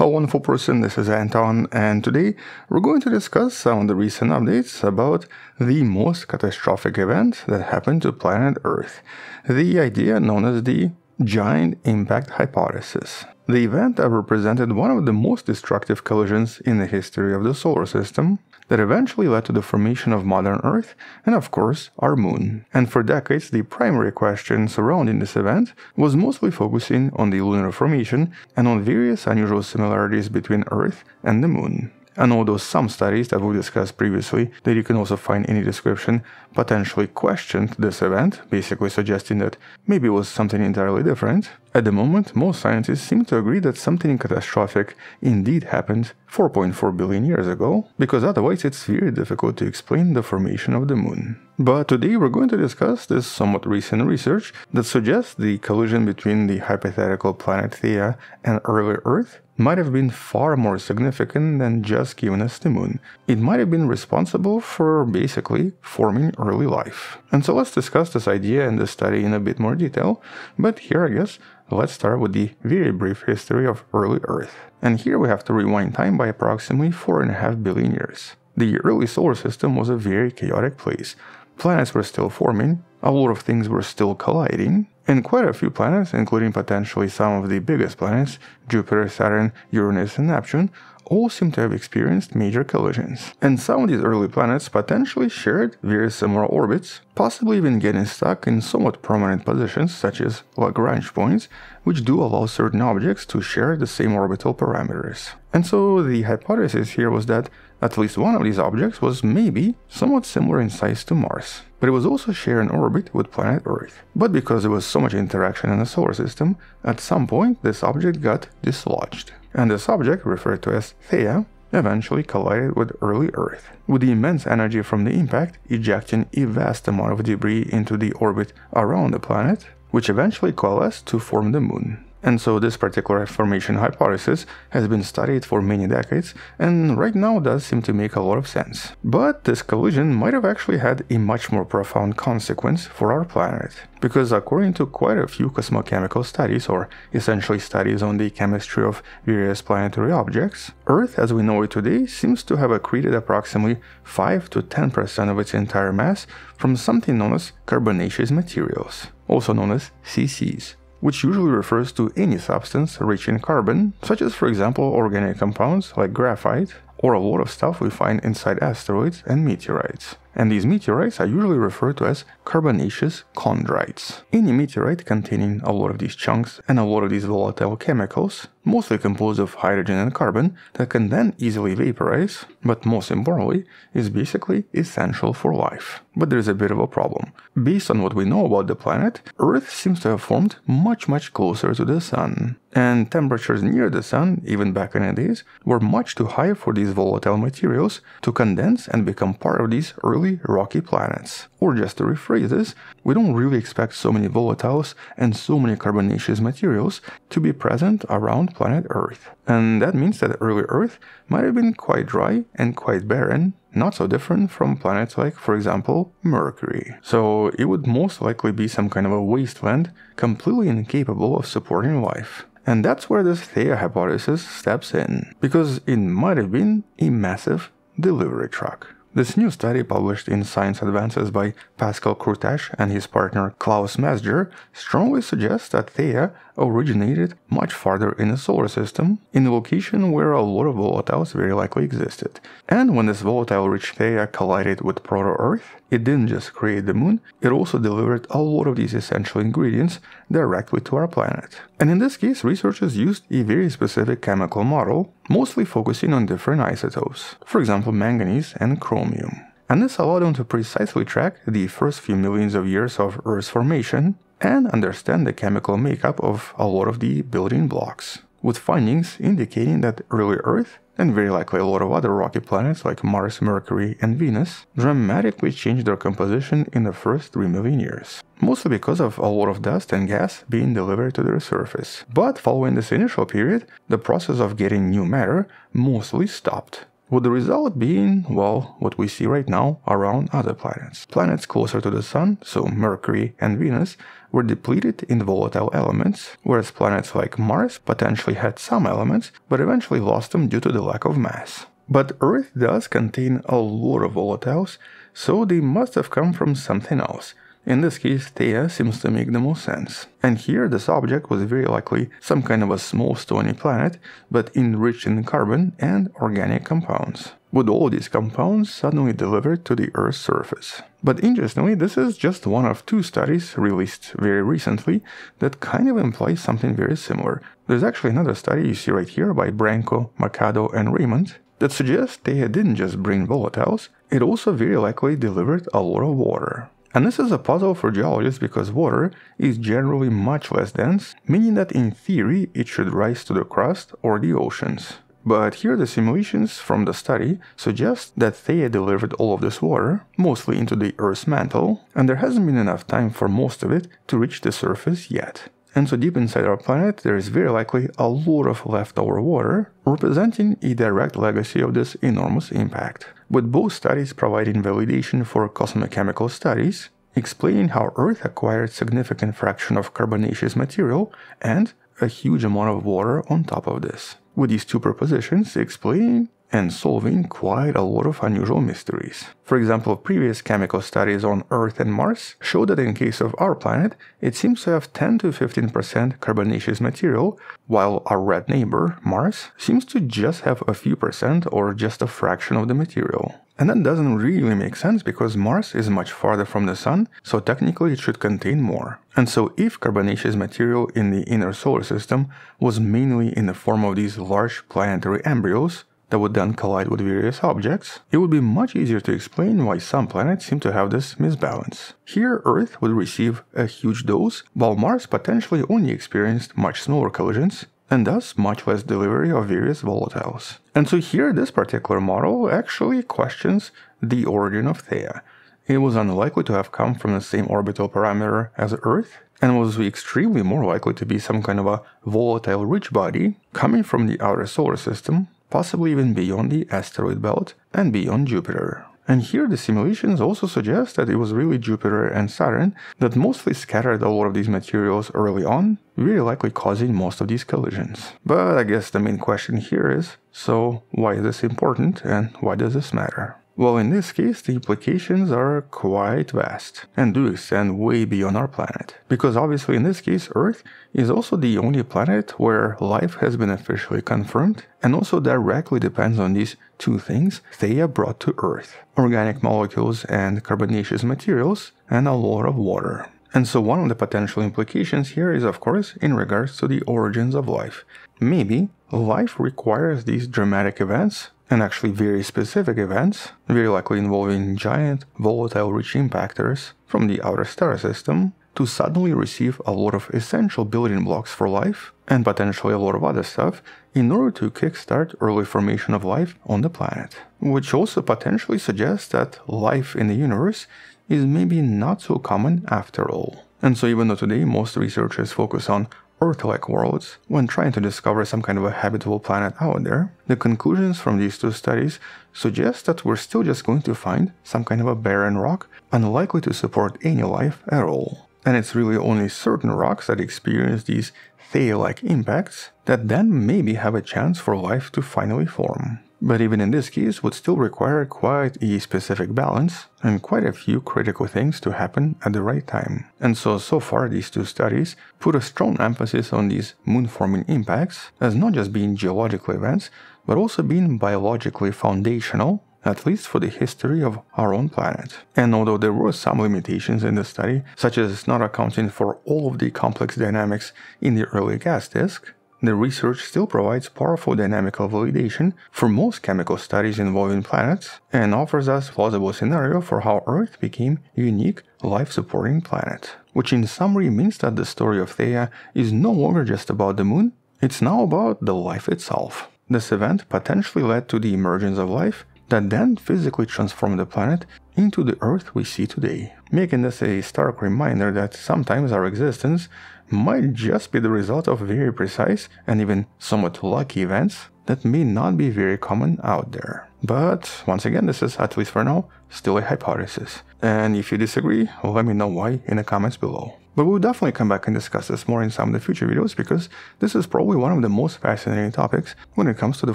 Hello wonderful person, this is Anton and today we're going to discuss some of the recent updates about the most catastrophic event that happened to planet Earth, the idea known as the Giant Impact Hypothesis. The event that represented one of the most destructive collisions in the history of the solar system that eventually led to the formation of modern Earth and, of course, our Moon. And for decades, the primary question surrounding this event was mostly focusing on the lunar formation and on various unusual similarities between Earth and the Moon. And although some studies that we discussed previously that you can also find in the description potentially questioned this event, basically suggesting that maybe it was something entirely different, at the moment most scientists seem to agree that something catastrophic indeed happened 4.4 billion years ago, because otherwise it's very difficult to explain the formation of the moon. But today we're going to discuss this somewhat recent research that suggests the collision between the hypothetical planet Theia and early Earth might have been far more significant than just giving us the moon. It might have been responsible for basically forming early life. And so let's discuss this idea and this study in a bit more detail, but here I guess let's start with the very brief history of early Earth. And here we have to rewind time by approximately 4.5 billion years. The early solar system was a very chaotic place. Planets were still forming, a lot of things were still colliding, and quite a few planets, including potentially some of the biggest planets, Jupiter, Saturn, Uranus, and Neptune, all seem to have experienced major collisions. And some of these early planets potentially shared very similar orbits, possibly even getting stuck in somewhat prominent positions such as Lagrange points, which do allow certain objects to share the same orbital parameters. And so the hypothesis here was that at least one of these objects was maybe somewhat similar in size to Mars, but it was also sharing orbit with planet Earth. But because there was so much interaction in the solar system, at some point this object got dislodged. And this object, referred to as Theia, eventually collided with early Earth, with the immense energy from the impact ejecting a vast amount of debris into the orbit around the planet, which eventually coalesced to form the Moon. And so this particular formation hypothesis has been studied for many decades and right now does seem to make a lot of sense. But this collision might have actually had a much more profound consequence for our planet. Because according to quite a few cosmochemical studies, or essentially studies on the chemistry of various planetary objects, Earth as we know it today seems to have accreted approximately 5 to 10% of its entire mass from something known as carbonaceous materials, also known as CCs which usually refers to any substance rich in carbon, such as for example organic compounds like graphite, or a lot of stuff we find inside asteroids and meteorites and these meteorites are usually referred to as carbonaceous chondrites. Any meteorite containing a lot of these chunks and a lot of these volatile chemicals, mostly composed of hydrogen and carbon, that can then easily vaporize, but most importantly, is basically essential for life. But there's a bit of a problem. Based on what we know about the planet, Earth seems to have formed much much closer to the Sun. And temperatures near the Sun, even back in the days, were much too high for these volatile materials to condense and become part of these early rocky planets. Or just to rephrase this, we don't really expect so many volatiles and so many carbonaceous materials to be present around planet Earth. And that means that early Earth might have been quite dry and quite barren, not so different from planets like, for example, Mercury. So it would most likely be some kind of a wasteland completely incapable of supporting life. And that's where this Theia hypothesis steps in, because it might have been a massive delivery truck. This new study published in Science Advances by Pascal Kruttasch and his partner Klaus Mezger strongly suggests that Theia originated much farther in the solar system, in a location where a lot of volatiles very likely existed. And when this volatile-rich Theia collided with Proto-Earth, it didn't just create the moon, it also delivered a lot of these essential ingredients directly to our planet. And in this case, researchers used a very specific chemical model, mostly focusing on different isotopes, for example manganese and chromium. And this allowed them to precisely track the first few millions of years of Earth's formation and understand the chemical makeup of a lot of the building blocks, with findings indicating that early Earth and very likely a lot of other rocky planets like Mars, Mercury, and Venus dramatically changed their composition in the first 3 million years, mostly because of a lot of dust and gas being delivered to their surface. But following this initial period, the process of getting new matter mostly stopped. With the result being, well, what we see right now around other planets. Planets closer to the Sun, so Mercury and Venus, were depleted in volatile elements, whereas planets like Mars potentially had some elements, but eventually lost them due to the lack of mass. But Earth does contain a lot of volatiles, so they must have come from something else. In this case, Theia seems to make the most sense. And here, this object was very likely some kind of a small stony planet, but enriched in carbon and organic compounds with all these compounds suddenly delivered to the Earth's surface. But interestingly, this is just one of two studies released very recently that kind of implies something very similar. There's actually another study you see right here by Branco, Mercado, and Raymond that suggests they didn't just bring volatiles, it also very likely delivered a lot of water. And this is a puzzle for geologists because water is generally much less dense, meaning that in theory it should rise to the crust or the oceans. But here the simulations from the study suggest that Theia delivered all of this water, mostly into the Earth's mantle, and there hasn't been enough time for most of it to reach the surface yet. And so deep inside our planet, there is very likely a lot of leftover water, representing a direct legacy of this enormous impact. With both studies providing validation for cosmochemical studies, explaining how Earth acquired significant fraction of carbonaceous material and a huge amount of water on top of this with these two propositions explaining and solving quite a lot of unusual mysteries. For example, previous chemical studies on Earth and Mars show that in case of our planet, it seems to have 10 to 15% carbonaceous material, while our red neighbor, Mars, seems to just have a few percent or just a fraction of the material. And that doesn't really make sense because Mars is much farther from the Sun, so technically it should contain more. And so if carbonaceous material in the inner solar system was mainly in the form of these large planetary embryos, that would then collide with various objects, it would be much easier to explain why some planets seem to have this misbalance. Here, Earth would receive a huge dose, while Mars potentially only experienced much smaller collisions, and thus much less delivery of various volatiles. And so here this particular model actually questions the origin of Theia. It was unlikely to have come from the same orbital parameter as Earth, and was extremely more likely to be some kind of a volatile rich body coming from the outer solar system, possibly even beyond the asteroid belt and beyond Jupiter. And here the simulations also suggest that it was really Jupiter and Saturn that mostly scattered a lot of these materials early on, very likely causing most of these collisions. But I guess the main question here is, so why is this important and why does this matter? Well, in this case, the implications are quite vast and do extend way beyond our planet. Because obviously, in this case, Earth is also the only planet where life has been officially confirmed and also directly depends on these two things Theia brought to Earth organic molecules and carbonaceous materials, and a lot of water. And so, one of the potential implications here is, of course, in regards to the origins of life. Maybe life requires these dramatic events and actually very specific events, very likely involving giant volatile rich impactors from the outer star system, to suddenly receive a lot of essential building blocks for life and potentially a lot of other stuff in order to kickstart early formation of life on the planet. Which also potentially suggests that life in the universe is maybe not so common after all. And so even though today most researchers focus on Earth-like worlds when trying to discover some kind of a habitable planet out there, the conclusions from these two studies suggest that we're still just going to find some kind of a barren rock unlikely to support any life at all. And it's really only certain rocks that experience these Theia-like impacts that then maybe have a chance for life to finally form but even in this case would still require quite a specific balance and quite a few critical things to happen at the right time. And so, so far these two studies put a strong emphasis on these moon-forming impacts as not just being geological events, but also being biologically foundational at least for the history of our own planet. And although there were some limitations in the study, such as not accounting for all of the complex dynamics in the early gas disk, the research still provides powerful dynamical validation for most chemical studies involving planets and offers us plausible scenario for how Earth became unique life-supporting planet. Which in summary means that the story of Theia is no longer just about the moon, it's now about the life itself. This event potentially led to the emergence of life that then physically transformed the planet into the Earth we see today, making this a stark reminder that sometimes our existence might just be the result of very precise and even somewhat lucky events that may not be very common out there. But once again, this is, at least for now, still a hypothesis. And if you disagree, let me know why in the comments below. But we'll definitely come back and discuss this more in some of the future videos because this is probably one of the most fascinating topics when it comes to the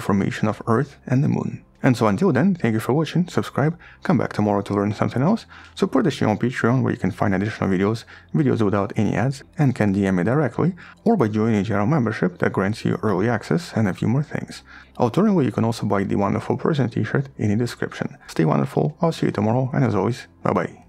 formation of Earth and the Moon. And so until then, thank you for watching, subscribe, come back tomorrow to learn something else, support the channel on Patreon where you can find additional videos, videos without any ads, and can DM me directly, or by joining a general membership that grants you early access and a few more things. Alternatively, you can also buy the Wonderful Person t-shirt in the description. Stay wonderful, I'll see you tomorrow, and as always, bye bye.